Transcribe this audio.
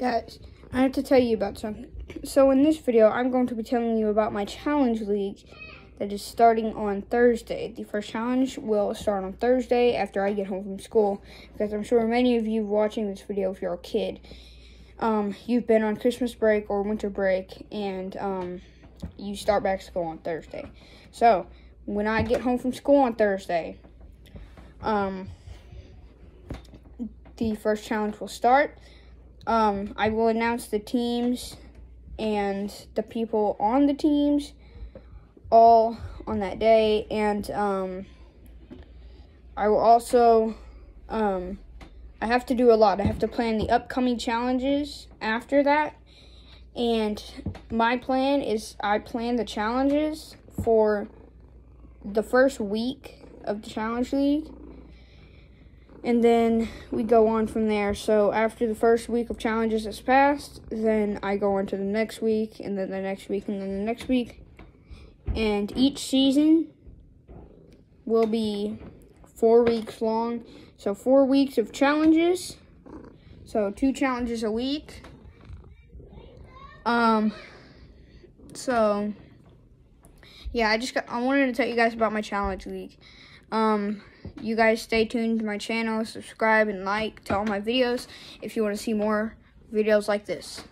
Guys, I have to tell you about something. So in this video, I'm going to be telling you about my challenge league that is starting on Thursday. The first challenge will start on Thursday after I get home from school because I'm sure many of you watching this video, if you're a kid, um, you've been on Christmas break or winter break and um, you start back school on Thursday. So when I get home from school on Thursday, um, the first challenge will start. Um, I will announce the teams and the people on the teams all on that day. And um, I will also, um, I have to do a lot. I have to plan the upcoming challenges after that. And my plan is I plan the challenges for the first week of the Challenge League and then we go on from there. So after the first week of challenges has passed, then I go on to the next week, and then the next week, and then the next week. And each season will be four weeks long. So four weeks of challenges. So two challenges a week. Um. So yeah, I just got, I wanted to tell you guys about my challenge league. Um, you guys stay tuned to my channel, subscribe and like to all my videos if you want to see more videos like this.